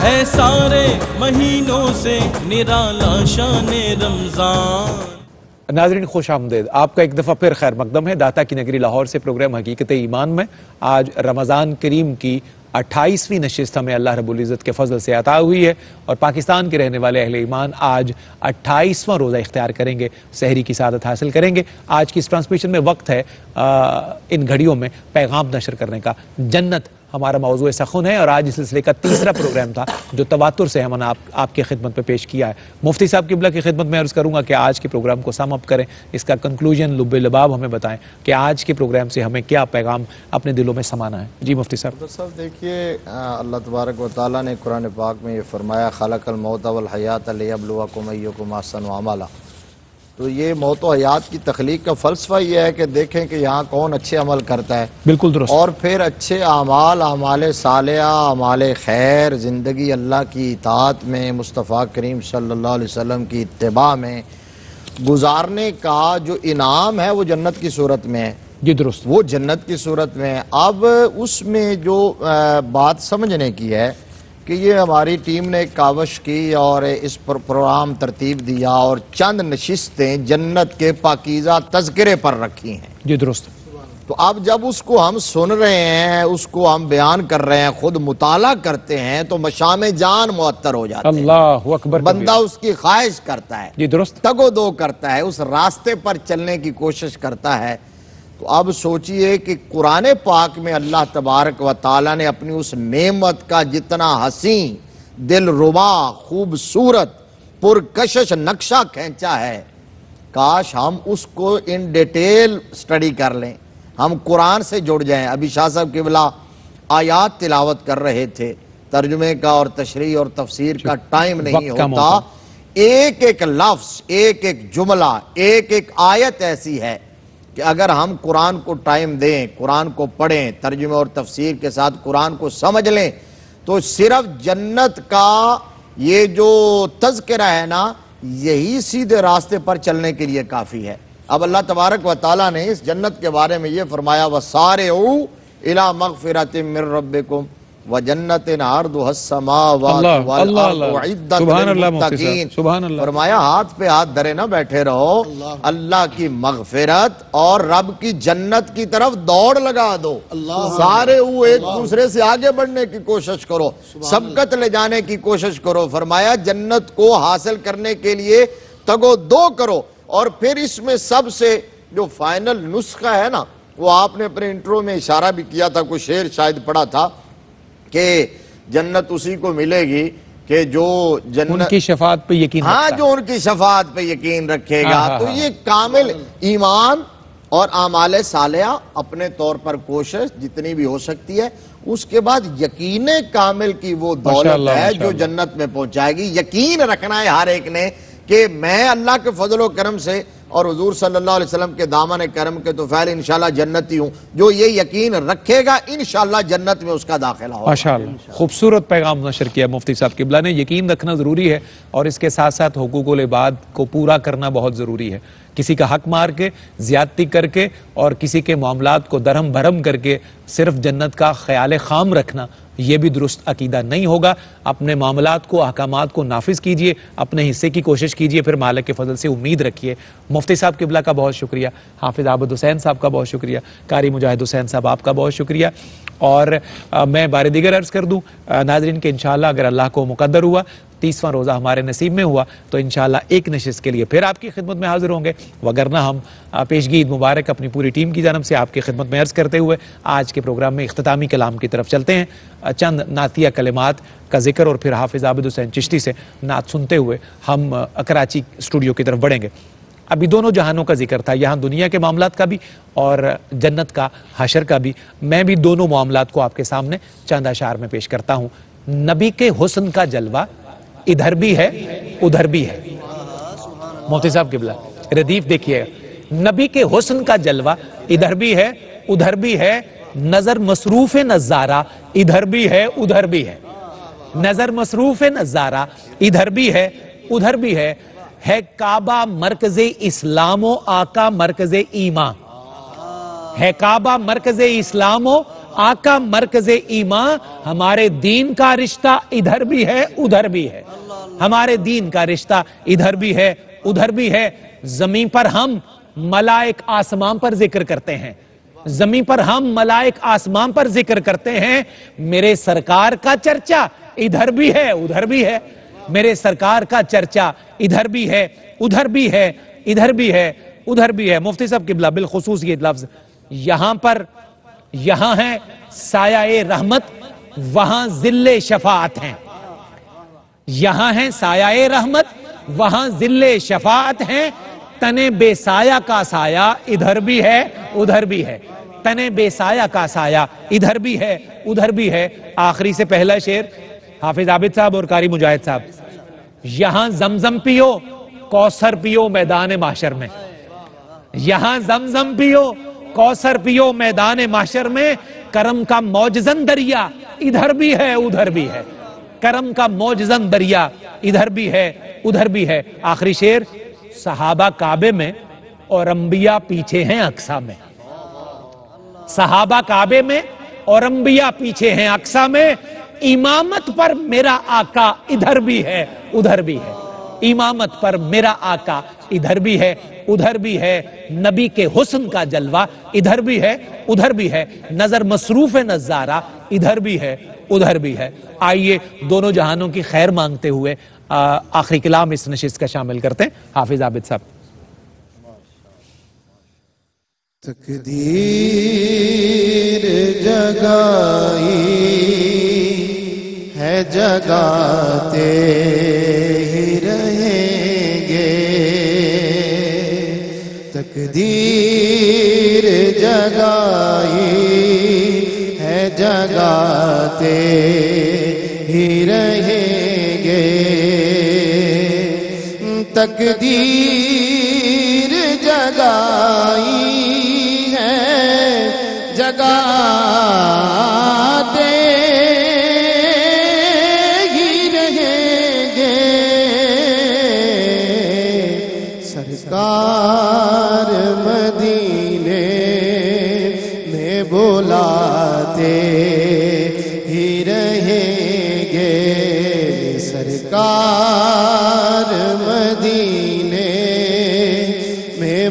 है सारे महीनों से निराला शान रमज़ान। नाजरीन खुश आमदेद। आपका एक दफ़ा फिर खैर मकदम है। दाता की नगरी लाहौर से प्रोग्राम हकीकत ईमान में। आज रमज़ान करीम की अट्ठाईसवीं नशस्त हमें अल्लाह रबुल्ज़त के फजल से अता हुई है और पाकिस्तान के रहने वाले अहले ईमान आज अट्ठाईसवां रोज़ा इख्तियार करेंगे शहरी की सादत हासिल करेंगे। आज की इस ट्रांसमिशन में वक्त है आ, इन घड़ियों में पैगाम नशर करने का जन्नत हमारा मौजू सखुन है और आज इस सिलसिले का तीसरा प्रोग्राम था जो तवातुर से हमने आप, आपकी खिदमत में पेश किया है। मुफ्ती साहब किबला की खिदमत में अर्ज़ करूँगा कि आज के प्रोग्राम को सम अप करें। इसका कंक्लूजन लुब लबाब हमें बताएँ कि आज के प्रोग्राम से हमें क्या पैगाम अपने दिलों में समाना है। जी मुफ्ती साहब। साहब देखिए अल्लाह तबारक व ताली ने कुरान पाक में ये फरमाया खलकल मौत हयात अबलुकुम आसन वामला तो ये मौत हयात की तख्लीक का फ़लसफ़ा यह है कि देखें कि यहाँ कौन अच्छे अमल करता है। बिल्कुल दुरुस्त। और फिर अच्छे अमाल अमाल सालिया अमाल खैर ज़िंदगी अल्लाह की इतात में मुस्तफ़ा करीम सल्लल्लाहु अलैहि वसल्लम की इत्तबा में गुजारने का जो इनाम है वो जन्नत की सूरत में है। जी दुरुस्त। वो जन्नत की सूरत में है। अब उसमें जो आ, बात समझने की है कि ये हमारी टीम ने कावश की और इस पर प्रोग्राम तरतीब दिया और चंद नशिस्तें जन्नत के पाकिज़ा तस्करे पर रखी हैं। जी दुरुस्त। तो अब जब उसको हम सुन रहे हैं उसको हम बयान कर रहे हैं खुद मुताला करते हैं तो मशाम जान मुअत्तर हो जाता है। अल्लाह अकबर बंदा उसकी ख्वाहिश करता है। जी दुरुस्त। तगो दो करता है उस रास्ते पर चलने की कोशिश करता है। तो अब सोचिए कि कुरान पाक में अल्लाह तबारक व ताला ने अपनी उस नेमत का जितना हसी दिल रुबा खूबसूरत पुरकश नक्शा खींचा है। काश हम उसको इन डिटेल स्टडी कर लें। हम कुरान से जुड़ जाएँ। अभी शाह साहब केवला आयात तिलावत कर रहे थे। तर्जुमे का और तशरी और तफसीर का टाइम नहीं होता। एक एक लफ्स एक एक जुमला एक एक आयत ऐसी है। कि अगर हम कुरान को टाइम दें, कुरान को पढ़ें, तर्जुमे और तफसीर के साथ कुरान को समझ लें तो सिर्फ़ जन्नत का ये जो तस्करा है ना, यही सीधे रास्ते पर चलने के लिए काफ़ी है। अब अल्लाह तबारक व ताला ने इस जन्नत के बारे में ये फरमाया व सारे ऊ इला मगफिरत मिर रब्बिकुम। व जन्नत। फरमाया हाथ पे हाथ धरे ना बैठे रहो। अल्लाह। की मगफिरत और रब की जन्नत की तरफ़ दौड़ लगा दो। सारे वो एक दूसरे से आगे बढ़ने की कोशिश करो। सबकत ले जाने की कोशिश करो। फरमाया जन्नत को हासिल करने के लिए तगो दो करो। और फिर इसमें सबसे जो फाइनल नुस्खा है ना वो आपने अपने इंट्रो में इशारा भी किया था कुछ शेर शायद पढ़ा था। कि जन्नत उसी को मिलेगी कि जो जन्नत उनकी शफात पे यकीन हाँ जो उनकी शफात पे यकीन रखेगा। हाँ, हाँ, तो हाँ। ये कामिल ईमान और आमाल सालिया अपने तौर पर कोशिश जितनी भी हो सकती है उसके बाद यकीन कामिल की वो दौलत है जो जन्नत में पहुंचाएगी। यकीन रखना है हर एक ने कि मैं अल्लाह के फजलो करम से और हजूर सल्लल्लाहु अलैहि वसल्लम के दामन करम के तो फैल इंशाल्लाह जन्नती हूँ। जो ये यकीन रखेगा, इंशाल्लाह जन्नत में उसका दाखिला होगा। खूबसूरत पैगाम नशर किया मुफ्ती साहब किबला ने। यकीन रखना ज़रूरी है और इसके साथ साथ हकूक़ुल इबाद को पूरा करना बहुत ज़रूरी है। किसी का हक मार के, ज़्यादती करके और किसी के मामला को दरम भरम करके सिर्फ़ जन्नत का ख्याल खाम रखना ये भी दुरुस्त अकीदा नहीं होगा। अपने मामला को अहकाम को नाफिज कीजिए, अपने हिस्से की कोशिश कीजिए, फिर मालिक के फजल से उम्मीद रखिए। मुफ्ती साहब किबला का बहुत शुक्रिया। हाफिज़ आबद हुसैन साहब का बहुत शुक्रिया। कारी मुजाहिद हुसैन साहब, आपका बहुत शुक्रिया। और अ, मैं बार दिगर अर्ज़ कर दूँ नाजरीन के इंशाल्लाह अगर अल्लाह को मुकदर हुआ तीसवां रोज़ा हमारे नसीब में हुआ तो इंशाल्लाह एक नशिस्त के लिए फिर आपकी खिदमत में हाजिर होंगे। वगरना हम पेशगी मुबारक अपनी पूरी टीम की जानब से आपकी खिदमत में अर्ज़ करते हुए आज के प्रोग्राम में अख्तामी कलाम की तरफ़ चलते हैं। चंद नातिया कलमात का ज़िक्र और फिर हाफिज़ आबिद हुसैन चिश्ती से नात सुनते हुए हम कराची स्टूडियो की तरफ़ बढ़ेंगे। अभी दोनों जहानों का ज़िक्र था, यहाँ दुनिया के मामला का भी और जन्नत का, हशर का भी। मैं भी दोनों मामला को आपके सामने चंद अशार में पेश करता हूँ। नबी के हुस्न का जलवा इधर भी है, उधर भी है। मोती साहब किबला, रदीफ देखिए। नबी के हुसन का जलवा इधर भी है, उधर भी है। नज़र मसरूफ नज़ारा इधर भी है, उधर भी है। नज़र मसरूफ नज़ारा इधर भी है, उधर भी है। है काबा मरकज इस्लामो, आका मरकज ईमा है काबा मरकज इस्लामो, आका मरकज ईमा हमारे दीन का रिश्ता इधर भी है, उधर भी है। हमारे दीन का रिश्ता इधर भी है, उधर भी है। ज़मीन पर हम मलाइक आसमान पर ज़िक्र करते हैं। ज़मीन पर हम मलाइक आसमान पर ज़िक्र करते हैं। मेरे सरकार का चर्चा इधर भी है, उधर भी है। मेरे सरकार का चर्चा इधर भी है, उधर भी है, इधर भी है, उधर भी है। मुफ्ती साहब किबला, बिलखसूस ये लफ्ज। यहाँ पर, यहाँ है साया रहमत, वहाँ ज़िले शफात हैं। यहाँ है साया रहमत, वहाँ ज़िले शफात हैं। तने बेसाया का साया इधर भी है, उधर भी है। तने बेसाया का साया इधर भी है, उधर भी है। आखिरी से पहला शेर, हाफिज आबिद साहब और कारी मुजाहिद साहब। यहाँ जमजम पियो, कौसर पियो मैदान माशर में। यहाँ जमजम पियो, कौसर पियो मैदान माशर में। करम का मौजन दरिया इधर भी है, उधर भी है। करम का मौजन दरिया इधर भी है, उधर भी है। आखिरी शेर, सहाबा काबे में और अंबिया पीछे हैं अक्सा में। सहाबा काबे में और अंबिया पीछे हैं अक्सा में। इमामत पर मेरा आका इधर भी है, उधर भी है। इमामत पर मेरा आका इधर भी है, उधर भी है। नबी के हुस्न का जलवा इधर भी है, उधर भी है। नज़र मसरूफ नज़ारा इधर भी है, उधर भी है। आइए दोनों जहानों की खैर मांगते हुए आखिरी कलाम इस नशिस्त का शामिल करते हैं। हाफिज आबिद साहब। तकदीर जगाई जगाते ही रहेंगे। तकदीर जगाई है जगाते ही रहेंगे। तकदीर जगाई है जगाते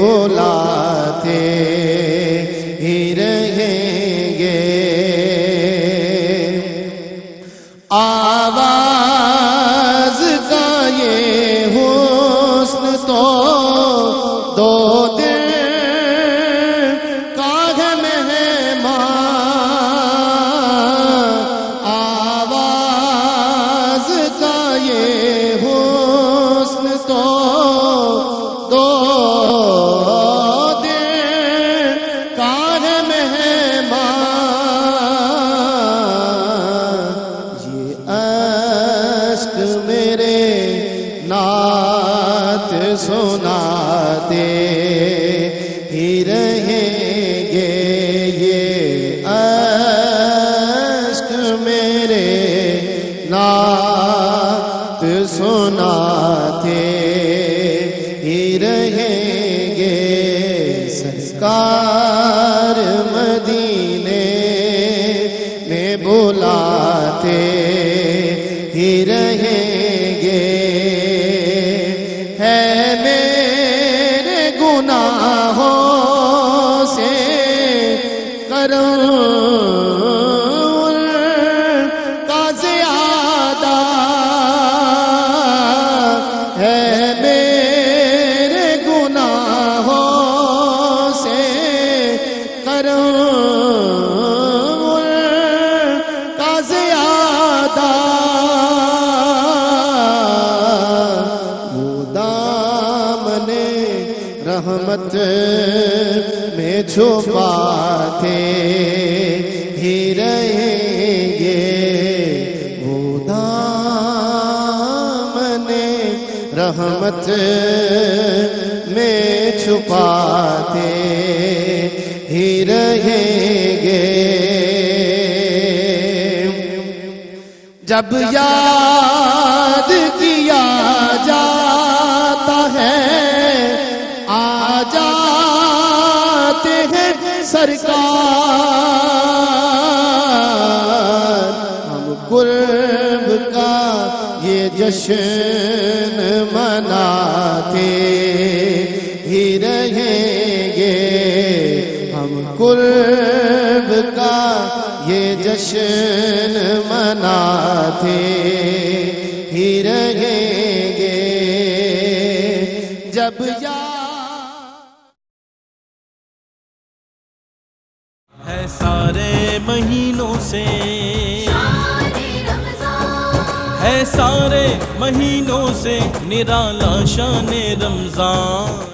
में बुलाते नात सुनाते ही रहेंगे ये अश्क मेरे नात सुनाते ही रहेंगे सरकार। रहमत में छुपाते ही रहेंगे वो दामने रहमत में छुपाते ही रहेंगे जब याद जश्न मनाते ही रहेंगे। हम कुर्ब का ये जश्न मनाते ही रहेंगे। जब या है सारे महीनों से सारे महीनों से निराला शान रमज़ान।